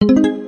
thank you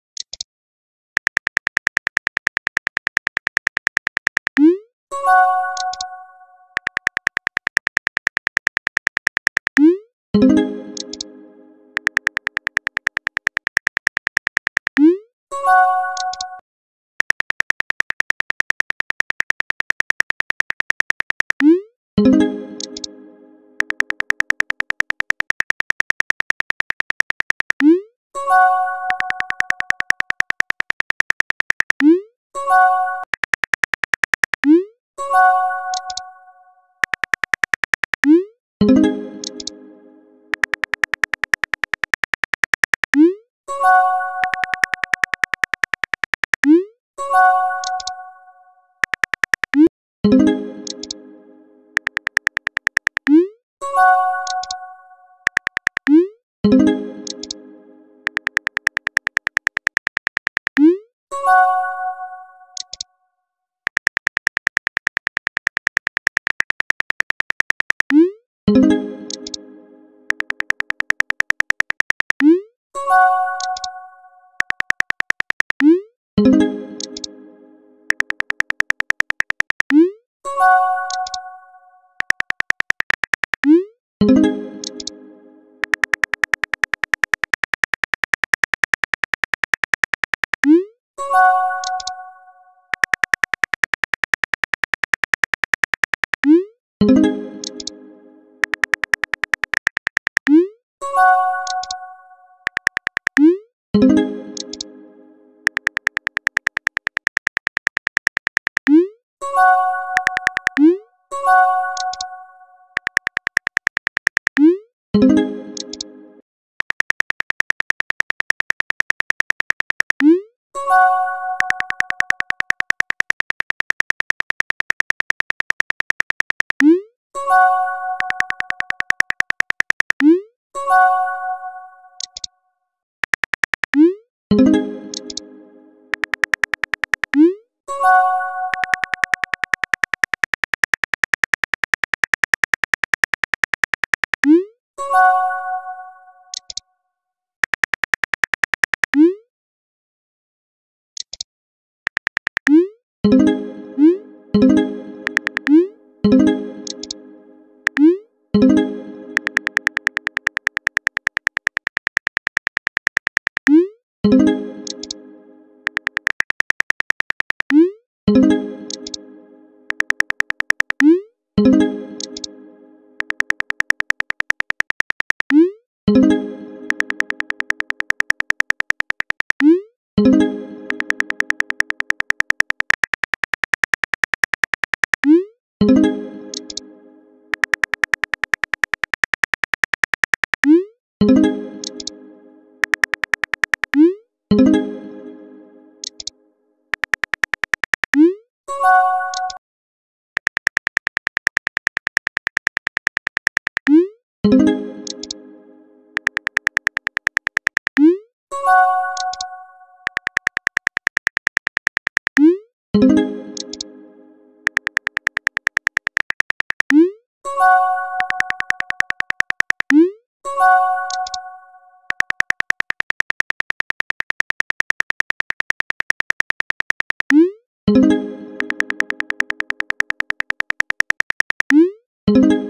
thank you.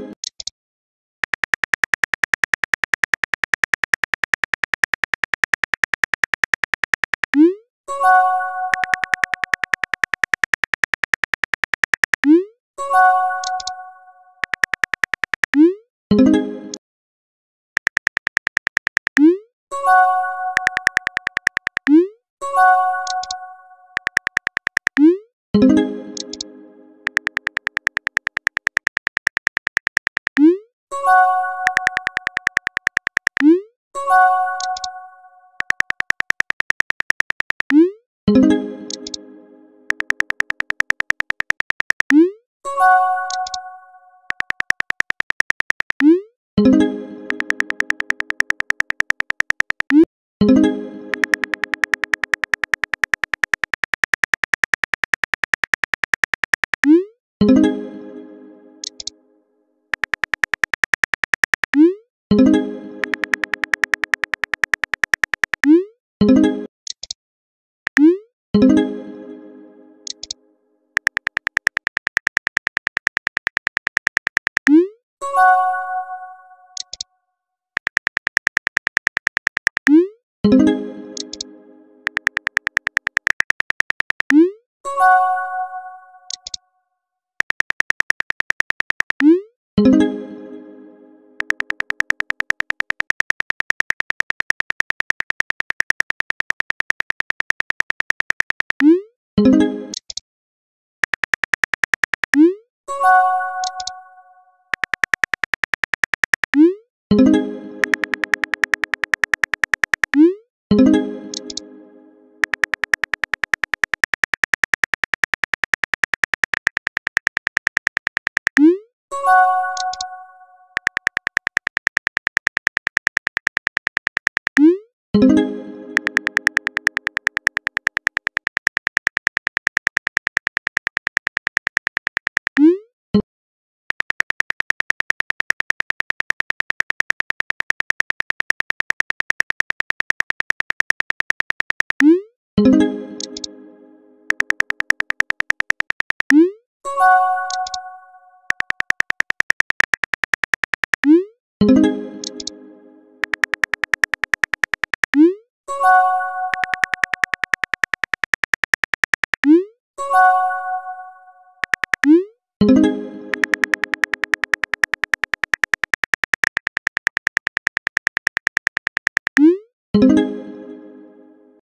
You